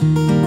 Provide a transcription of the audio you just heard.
you